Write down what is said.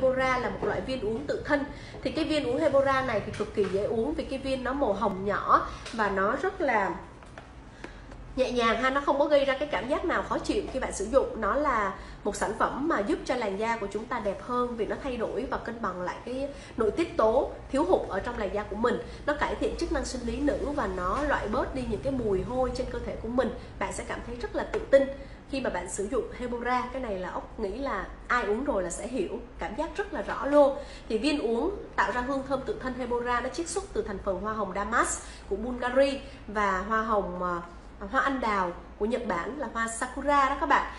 Hebora là một loại viên uống tự thân. Thì cái viên uống Hebora này thì cực kỳ dễ uống vì cái viên nó màu hồng nhỏ và nó rất là nhẹ nhàng ha, nó không có gây ra cái cảm giác nào khó chịu khi bạn sử dụng. Nó là một sản phẩm mà giúp cho làn da của chúng ta đẹp hơn vì nó thay đổi và cân bằng lại cái nội tiết tố thiếu hụt ở trong làn da của mình. Nó cải thiện chức năng sinh lý nữ và nó loại bớt đi những cái mùi hôi trên cơ thể của mình. Bạn sẽ cảm thấy rất là tự tin khi mà bạn sử dụng Hebora cái này là ốc nghĩ là ai uống rồi là sẽ hiểu, cảm giác rất là rõ luôn. Thì viên uống tạo ra hương thơm tự thân Hebora nó chiết xuất từ thành phần hoa hồng Damas của Bulgari và hoa hồng à, hoa anh đào của Nhật Bản là hoa Sakura đó các bạn.